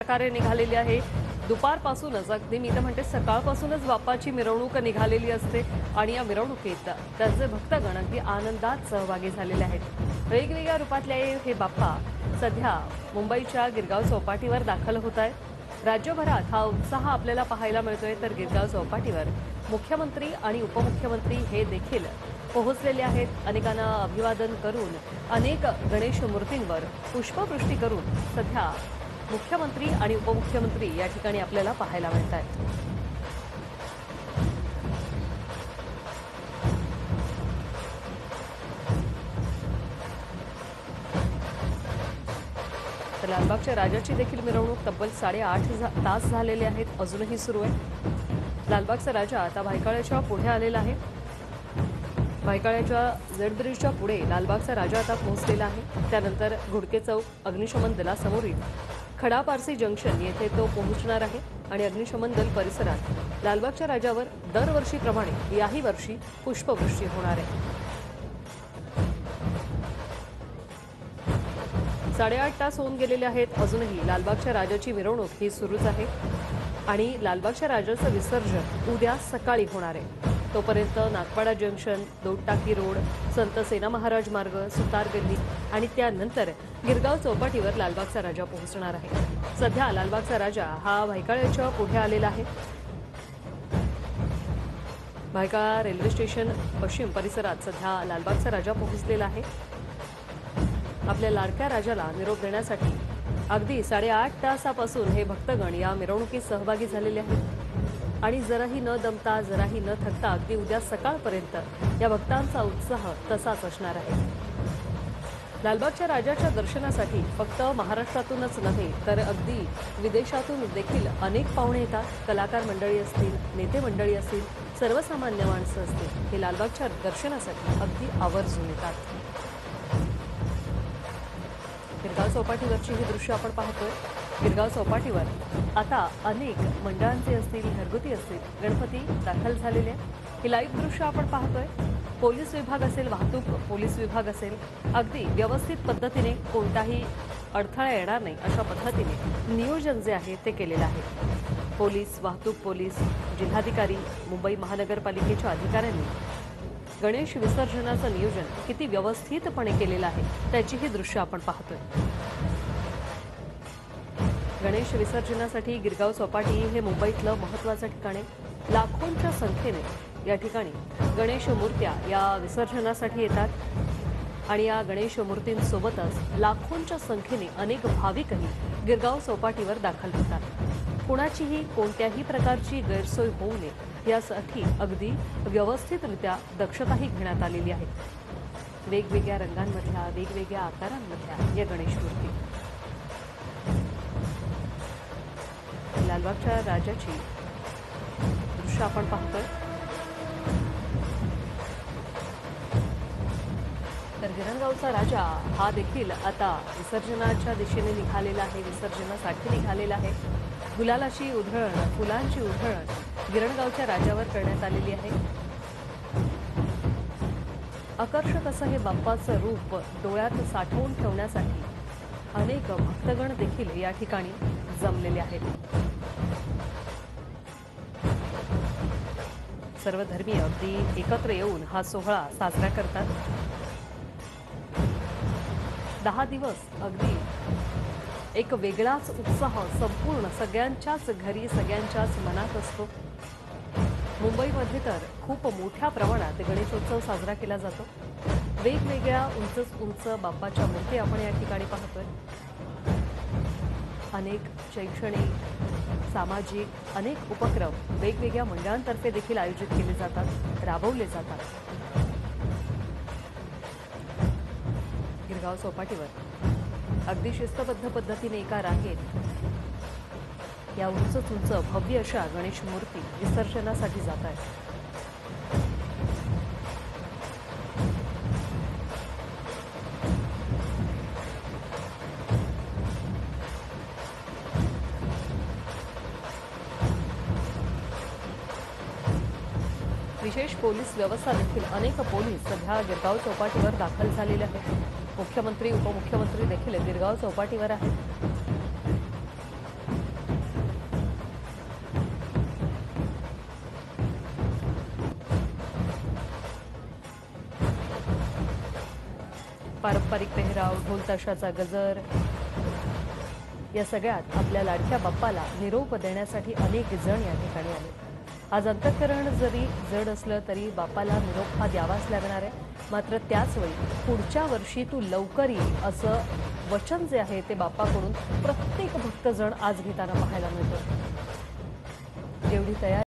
प्रकारे निघालेली आहे. दुपारपासूनच अगदी मी तर म्हणते सकाळपासूनच बाप्पाची मिरवणूक निघालेली असते आणि या मिरवणुकीत त्यांचे भक्तगण अगदी आनंदात सहभागी झालेले आहेत. वेगवेगळ्या रूपातले हे बाप्पा सध्या मुंबईच्या गिरगाव चौपाटीवर दाखल होत आहेत. राज्यभरात हा उत्साह आपल्याला पाहायला मिळतोय. तर गिरगाव चौपाटीवर मुख्यमंत्री आणि उपमुख्यमंत्री हे देखील पोहोचलेले आहेत. अनेकांना अभिवादन करून अनेक गणेश मूर्तींवर पुष्पवृष्टी करून सध्या मुख्यमंत्री आणि उपमुख्यमंत्री या ठिकाणी आपल्याला पाहायला मिळत आहेत तर लालबागच्या राजाची देखील मिरवणूक तब्बल साडेआठ तास झालेले आहेत. अजूनही सुरू आहे. लालबागचा राजा आता भायकाळ्याच्या पुढे आलेला आहे. भायकाळ्याच्या झेड ब्रिजच्या पुढे लालबागचा राजा आता पोहोचलेला आहे. त्यानंतर घुडके चौक अग्निशमन दलासमोरील खडापारसी जंक्शन येथे तो पोहोचणार आहे आणि अग्निशमन दल परिसरात लालबागच्या राजावर दरवर्षीप्रमाणे याही वर्षी पुष्पवृष्टी होणार आहे. साडेआठ तास होऊन गेलेले आहेत अजूनही लालबागच्या राजाची मिरवणूक ही सुरूच आहे आणि लालबागच्या राजाचं विसर्जन उद्या सकाळी होणार आहे. तोपर्यंत नागपाडा जंक्शन दोडटाकी रोड संत सेना महाराज मार्ग सुतार गल्ली आणि त्यानंतर गिरगाव चौपाटीवर लालबागचा राजा पोहोचणार आहे. सध्या लालबागचा राजा हा भायकाळ्याच्या पुढे आलेला आहे. भायकाळा रेल्वे स्टेशन पश्चिम परिसरात सध्या लालबागचा राजा पोहोचलेला आहे. आपल्या लाडक्या राजाला निरोप देण्यासाठी अगदी साडेआठ तासापासून हे भक्तगण या मिरवणुकीत सहभागी झालेले आहेत. आणि जराही न दमता जराही न थकता अगदी उद्या सकाळपर्यंत या भक्तांचा उत्साह तसाच असणार आहे. लालबागच्या राजाच्या दर्शनासाठी फक्त महाराष्ट्रातूनच नव्हे तर अगदी विदेशातून देखील अनेक पाहुणे येतात. कलाकार मंडळी असतील नेते मंडळी असतील सर्वसामान्य माणसं असतील हे लालबागच्या दर्शनासाठी अगदी आवर्जून येतात. गिरगाव चौपाटीवरची ही दृश्य आपण पाहतोय. गिरगाव चौपाटीवर आता अनेक मंडळांचे असतील घरगुती असतील गणपती दाखल झालेले हे ही लाईव्ह दृश्य आपण पाहतोय. पोलीस विभाग असेल वाहतूक पोलीस विभाग असेल अगदी व्यवस्थित पद्धतीने कोणताही अडथळा येणार नाही अशा पद्धतीने नियोजन जे आहे ते केलेलं आहे. पोलीस वाहतूक पोलीस जिल्हाधिकारी मुंबई महानगरपालिकेच्या अधिकाऱ्यांनी गणेश विसर्जनाचं नियोजन किती व्यवस्थितपणे केलेलं आहे त्याचीही दृश्य आपण पाहतोय. गणेश विसर्जनासाठी गिरगाव चौपाटी हे मुंबईतलं महत्वाचं ठिकाण आहे. लाखोंच्या संख्येने या ठिकाणी गणेश मूर्त्या या विसर्जनासाठी येतात. आणि या गणेश मूर्तींसोबतच लाखोंच्या संख्येने अनेक भाविकही गिरगाव चौपाटीवर दाखल होतात. कुणाचीही कोणत्याही प्रकारची गैरसोय होऊ नये यासाठी अगदी व्यवस्थितरित्या दक्षताही घेण्यात आलेली आहे. वेगवेगळ्या रंगांमधल्या वेगवेगळ्या आकारांमधल्या या गणेश मूर्ती. लालबागच्या राजाची दृश्य आपण पाहतोय. तर गिरणगावचा राजा हा देखील आता विसर्जनाच्या दिशेने निघालेला आहे विसर्जनासाठी निघालेला आहे. गुलालाची उधळण फुलांची उधळण गिरणगावच्या राजावर करण्यात आलेली आहे. आकर्षक असं हे बाप्पाचं रूप डोळ्यात साठवून ठेवण्यासाठी अनेक भक्तगण देखील या ठिकाणी जमलेले आहेत. सर्व धर्मीय अगदी एकत्र येऊन हा सोहळा साजरा करतात. दहा दिवस अगदी एक वेगळाच उत्साह संपूर्ण सगळ्यांच्याच घरी सगळ्यांच्याच मनात असतो. मुंबईमध्ये तर खूप मोठ्या प्रमाणात गणेशोत्सव साजरा केला जातो. वेगवेगळ्या उंच उंच बाप्पाच्या मूर्ती आपण या ठिकाणी पाहतोय. अनेक शैक्षणिक सामाजिक अनेक उपक्रम वेगवेगळ्या मंडळांतर्फे देखील आयोजित केले जातात राबवले जातात. गिरगाव चौपाटीवर. अगदी शिस्तबद्ध पद्धतीने एका रांगेत या उंच उंच भव्य अशा गणेश मूर्ती विसर्जनासाठी जात आहेत. विशेष पोलीस व्यवस्था देखील अनेक पोलीस सध्या गिरगाव चौपाटीवर दाखल झालेले आहेत. मुख्यमंत्री उपमुख्यमंत्री देखील गिरगाव चौपाटीवर आहेत. पारंपरिक पेहराव ढोलताशाचा गजर या सगळ्यात आपल्या लाडक्या बाप्पाला निरोप देण्यासाठी अनेक जण या ठिकाणी आले. आज अंतकरण जरी जड असलं तरी बापाला निरोप हा द्यावाच लागणार आहे. मात्र त्याच वेळी पुढच्या वर्षी तू लवकर ये असं वचन जे आहे ते बाप्पाकडून प्रत्येक भक्तजण आज घेताना पाहायला मिळतं. जेवढी तयारी